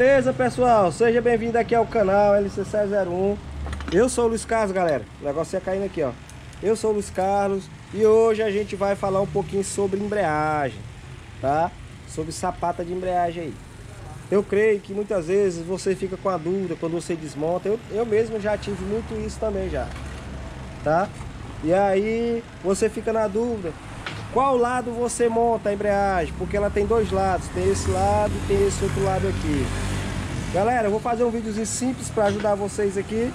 Beleza, pessoal? Seja bem-vindo aqui ao canal LC701. Eu sou o Luiz Carlos, galera. O negócio ia caindo aqui, ó. Eu sou o Luiz Carlos e hoje a gente vai falar um pouquinho sobre embreagem, tá? Sobre sapata de embreagem aí. Eu creio que muitas vezes você fica com a dúvida quando você desmonta. Eu, eu mesmo já tive muito isso também já, tá? E aí você fica na dúvida qual lado você monta a embreagem? Porque ela tem dois lados, tem esse lado e tem esse outro lado aqui. Galera, eu vou fazer um videozinho simples para ajudar vocês aqui,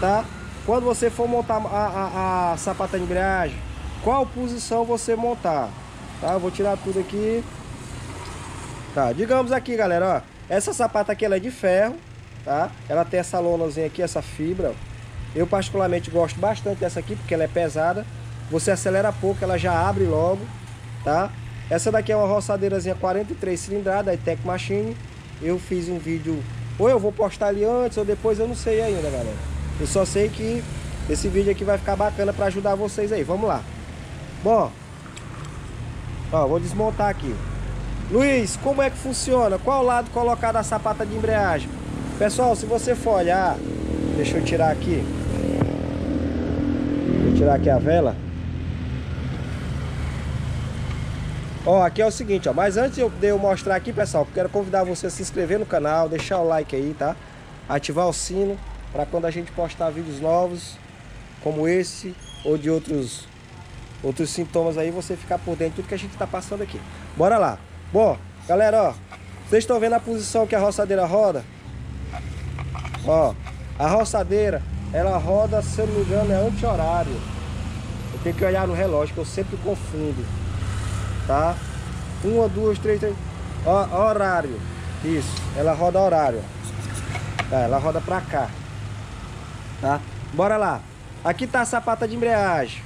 tá? Quando você for montar a, a, a sapata de embreagem, qual posição você montar, tá? Eu vou tirar tudo aqui. Tá, digamos aqui, galera, ó. Essa sapata aqui, ela é de ferro, tá? Ela tem essa lonazinha aqui, essa fibra. Eu particularmente gosto bastante dessa aqui, porque ela é pesada. Você acelera pouco, ela já abre logo, tá? Essa daqui é uma roçadeirazinha 43 cilindrada, a Tech Machine. Eu fiz um vídeo, ou eu vou postar ali antes ou depois, eu não sei ainda, galera. Eu só sei que esse vídeo aqui vai ficar bacana para ajudar vocês aí. Vamos lá. Bom, ó, vou desmontar aqui. Luiz, como é que funciona? Qual lado colocar da sapata de embreagem? Pessoal, se você for olhar, deixa eu tirar aqui. Vou tirar aqui a vela. Ó, aqui é o seguinte, ó, mas antes de eu mostrar aqui, pessoal, quero convidar você a se inscrever no canal, deixar o like aí, tá? Ativar o sino para quando a gente postar vídeos novos, como esse ou de outros outros sintomas aí, você ficar por dentro de tudo que a gente tá passando aqui. Bora lá. Bom, galera, ó, vocês estão vendo a posição que a roçadeira roda? Ó, a roçadeira, ela roda, se eu não me engano, é anti-horário. Eu tenho que olhar no relógio, que eu sempre confundo tá? Uma, duas, três, três. Ó, horário. Isso. Ela roda horário. Tá, ela roda pra cá. Tá? Bora lá. Aqui tá a sapata de embreagem.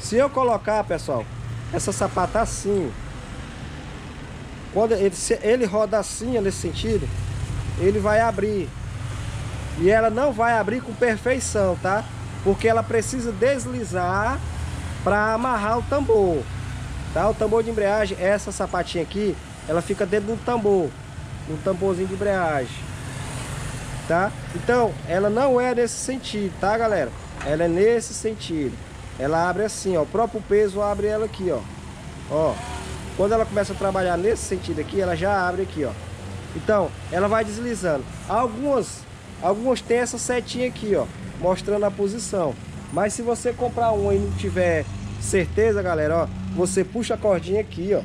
Se eu colocar, pessoal, essa sapata assim, quando ele, ele roda assim, nesse sentido, ele vai abrir. E ela não vai abrir com perfeição, tá? Porque ela precisa deslizar para amarrar o tambor. Tá? O tambor de embreagem, essa sapatinha aqui, ela fica dentro de um tambor, um tamborzinho de embreagem. Tá? Então, ela não é nesse sentido, tá, galera? Ela é nesse sentido. Ela abre assim, ó, o próprio peso abre ela aqui, ó. Ó. Quando ela começa a trabalhar nesse sentido aqui, ela já abre aqui, ó. Então, ela vai deslizando. Algumas, algumas tem essa setinha aqui, ó, mostrando a posição. Mas se você comprar uma e não tiver certeza, galera, ó, você puxa a cordinha aqui, ó.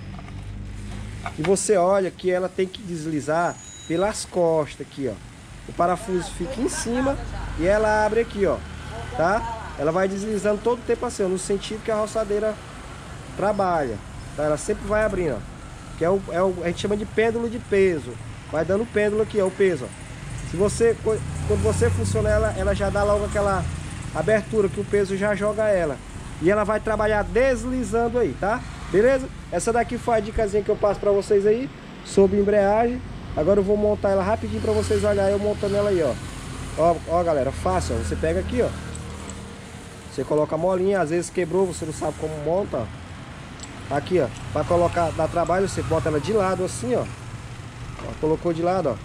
E você olha que ela tem que deslizar pelas costas aqui, ó. O parafuso fica em cima e ela abre aqui, ó. Tá? Ela vai deslizando todo o tempo assim, ó, no sentido que a roçadeira trabalha. Tá? Ela sempre vai abrindo, ó. Que é o, é o, a gente chama de pêndulo de peso. Vai dando pêndulo aqui, ó, o peso, ó. Se você, quando você funciona ela, ela já dá logo aquela abertura que o peso já joga ela. E ela vai trabalhar deslizando aí, tá? Beleza? Essa daqui foi a dicasinha que eu passo pra vocês aí sobre embreagem. Agora eu vou montar ela rapidinho pra vocês olharem eu montando ela aí, ó. Ó, ó galera, fácil, ó. Você pega aqui, ó. Você coloca a molinha, às vezes quebrou, você não sabe como monta, ó. Aqui, ó. Pra colocar, dar trabalho, você bota ela de lado assim, ó. ó colocou de lado, ó.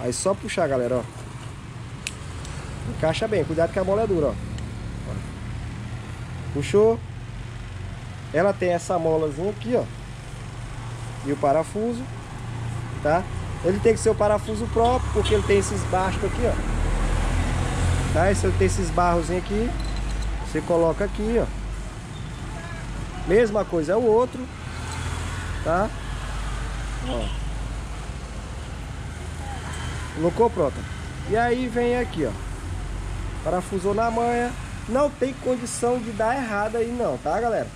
Aí só puxar, galera, ó. Encaixa bem, cuidado que a mola é dura, ó. Puxou. Ela tem essa molazinha aqui, ó. E o parafuso, tá? Ele tem que ser o parafuso próprio, porque ele tem esses baixos aqui, ó. Tá? Esse tem esses barros aqui. Você coloca aqui, ó. Mesma coisa é o outro, tá? Ó. Colocou, pronto. E aí vem aqui, ó. Parafusou na manha não tem condição de dar errado aí não, tá galera?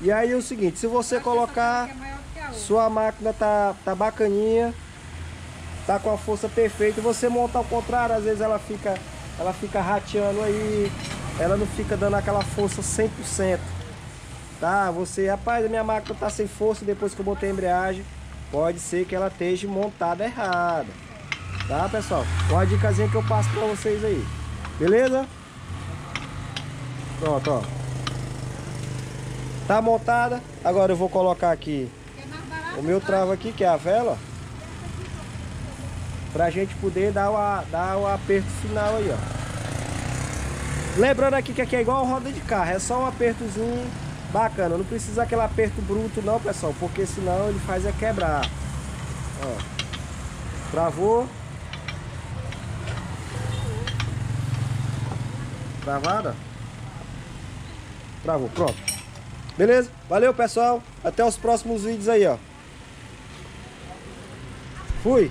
E aí é o seguinte, se você colocar, é sua máquina tá, tá bacaninha, tá com a força perfeita, você monta ao contrário, às vezes ela fica, ela fica rateando aí, ela não fica dando aquela força 100%, tá? Você, rapaz, a minha máquina tá sem força depois que eu botei a embreagem, pode ser que ela esteja montada errada, tá pessoal? Uma dicasinha que eu passo pra vocês aí, beleza? Pronto, ó. Tá montada. Agora eu vou colocar aqui o meu travo aqui, que é a vela. Pra gente poder dar o, dar o aperto final aí, ó. Lembrando aqui que aqui é igual roda de carro, é só um apertozinho bacana. Não precisa aquele aperto bruto não, pessoal, porque senão ele faz é quebrar. Ó. Travou. Travada? Travou, pronto. Beleza? Valeu, pessoal. Até os próximos vídeos aí, ó. Fui.